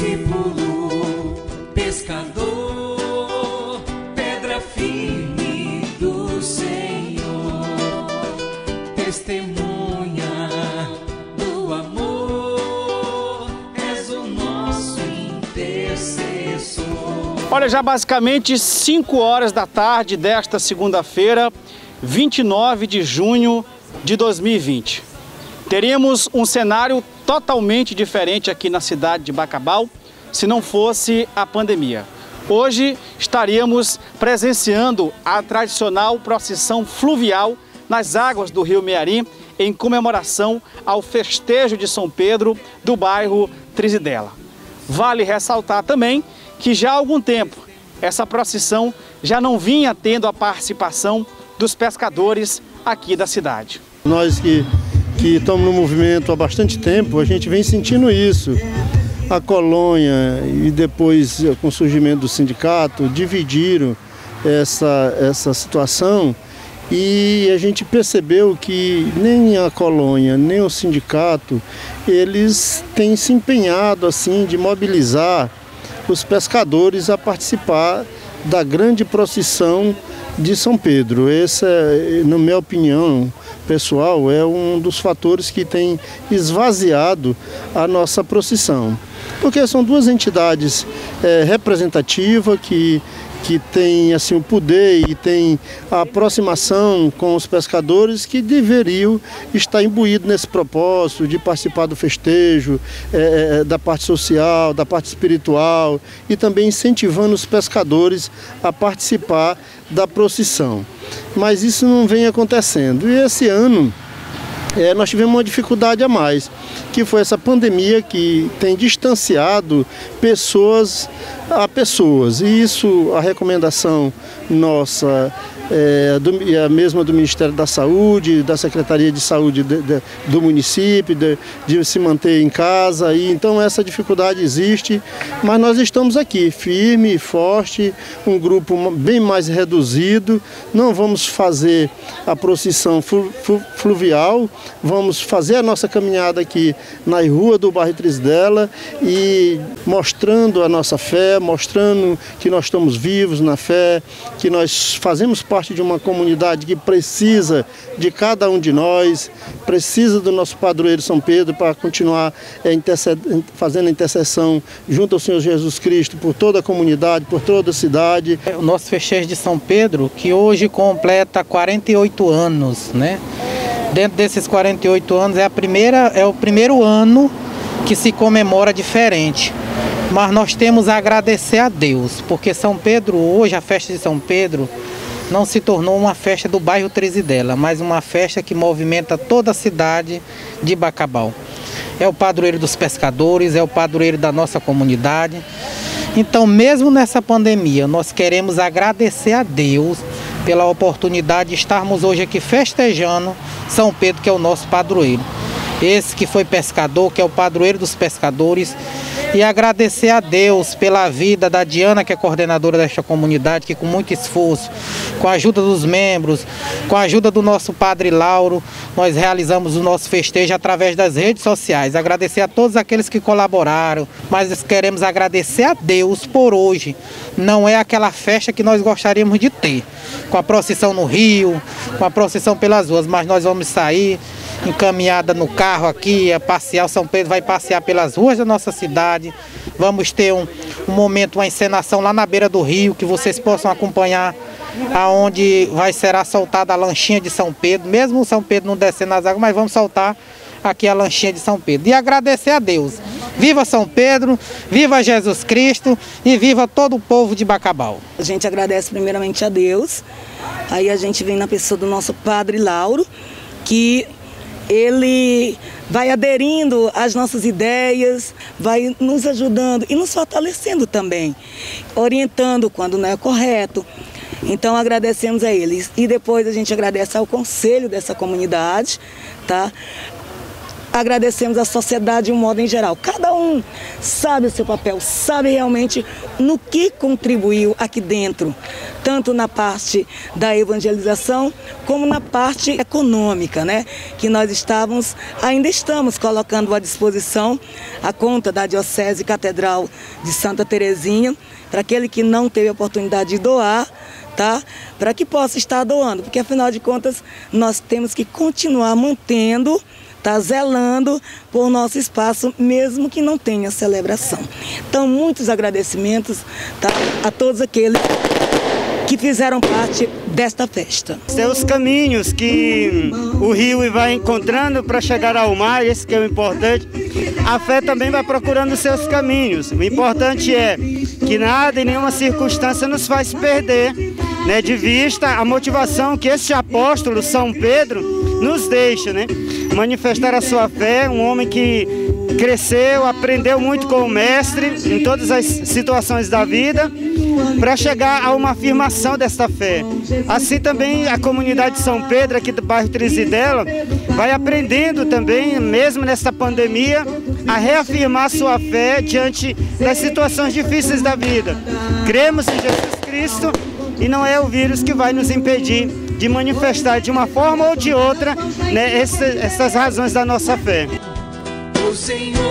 discípulo, pescador, pedra firme do Senhor, testemunha do amor, és o nosso intercessor. Olha, já basicamente 5 horas da tarde desta segunda-feira, 29 de junho de 2020. Teríamos um cenário totalmente diferente aqui na cidade de Bacabal se não fosse a pandemia. Hoje estaríamos presenciando a tradicional procissão fluvial nas águas do rio Mearim em comemoração ao festejo de São Pedro do bairro Trizidela. Vale ressaltar também que já há algum tempo essa procissão já não vinha tendo a participação dos pescadores aqui da cidade. Nós que, que estamos no movimento há bastante tempo, a gente vem sentindo isso. A colônia e depois com o surgimento do sindicato dividiram essa, essa situação e a gente percebeu que nem a colônia, nem o sindicato, eles têm se empenhado assim de mobilizar os pescadores a participar da grande procissão de São Pedro. Esse, é, na minha opinião pessoal, é um dos fatores que tem esvaziado a nossa procissão. Porque são duas entidades é, representativas que que tem assim o poder e tem a aproximação com os pescadores que deveriam estar imbuídos nesse propósito de participar do festejo, é, da parte social, da parte espiritual e também incentivando os pescadores a participar da procissão. Mas isso não vem acontecendo. E esse ano é, nós tivemos uma dificuldade a mais, que foi essa pandemia que tem distanciado pessoas a pessoas. E isso, a recomendação nossa é, do, a mesma do Ministério da Saúde, da Secretaria de Saúde de, de, do município, de, de, se manter em casa. E, então essa dificuldade existe, mas nós estamos aqui, firme, forte, um grupo bem mais reduzido. Não vamos fazer a procissão flu, flu, fluvial, vamos fazer a nossa caminhada aqui na rua do bairro Trisdela e mostrando a nossa fé, mostrando que nós estamos vivos na fé, que nós fazemos parte parte de uma comunidade que precisa de cada um de nós, precisa do nosso padroeiro São Pedro para continuar é, fazendo a intercessão junto ao Senhor Jesus Cristo por toda a comunidade, por toda a cidade. É, o nosso festejo de São Pedro, que hoje completa 48 anos, né? Dentro desses 48 anos é, a primeira, é o primeiro ano que se comemora diferente. Mas nós temos a agradecer a Deus, porque São Pedro, hoje, a festa de São Pedro, não se tornou uma festa do bairro Trizidela, mas uma festa que movimenta toda a cidade de Bacabal. É o padroeiro dos pescadores, é o padroeiro da nossa comunidade. Então, mesmo nessa pandemia, nós queremos agradecer a Deus pela oportunidade de estarmos hoje aqui festejando São Pedro, que é o nosso padroeiro. Esse que foi pescador, que é o padroeiro dos pescadores, e agradecer a Deus pela vida da Diana, que é coordenadora desta comunidade, que com muito esforço, com a ajuda dos membros, com a ajuda do nosso Padre Lauro, nós realizamos o nosso festejo através das redes sociais. Agradecer a todos aqueles que colaboraram, mas queremos agradecer a Deus por hoje. Não é aquela festa que nós gostaríamos de ter, com a procissão no rio, com a procissão pelas ruas, mas nós vamos sair encaminhada no carro aqui, a passear. O São Pedro vai passear pelas ruas da nossa cidade. Vamos ter um, um momento, uma encenação lá na beira do rio, que vocês possam acompanhar aonde vai ser soltada a lanchinha de São Pedro, mesmo o São Pedro não descendo nas águas, mas vamos soltar aqui a lanchinha de São Pedro. E agradecer a Deus. Viva São Pedro, viva Jesus Cristo e viva todo o povo de Bacabal. A gente agradece primeiramente a Deus, aí a gente vem na pessoa do nosso Padre Lauro, que ele vai aderindo às nossas ideias, vai nos ajudando e nos fortalecendo também, orientando quando não é correto. Então agradecemos a eles e depois a gente agradece ao conselho dessa comunidade, tá? Agradecemos a sociedade de um modo em geral. Cada um sabe o seu papel, sabe realmente no que contribuiu aqui dentro, tanto na parte da evangelização como na parte econômica, né? Que nós estávamos, ainda estamos colocando à disposição a conta da Diocese Catedral de Santa Terezinha para aquele que não teve a oportunidade de doar, tá? Para que possa estar doando, porque afinal de contas nós temos que continuar mantendo está zelando por nosso espaço, mesmo que não tenha celebração. Então, muitos agradecimentos tá, a todos aqueles que fizeram parte desta festa. Seus caminhos que o rio vai encontrando para chegar ao mar, esse que é o importante. A fé também vai procurando seus caminhos. O importante é que nada e nenhuma circunstância nos faz perder né, de vista a motivação que este apóstolo São Pedro nos deixa, né? manifestar a sua fé, um homem que cresceu, aprendeu muito com o mestre em todas as situações da vida, para chegar a uma afirmação desta fé. Assim também a comunidade de São Pedro, aqui do bairro Trizidela, vai aprendendo também, mesmo nesta pandemia, a reafirmar sua fé diante das situações difíceis da vida. Cremos em Jesus Cristo e não é o vírus que vai nos impedir de manifestar de uma forma ou de outra né, essas, essas razões da nossa fé. O Senhor.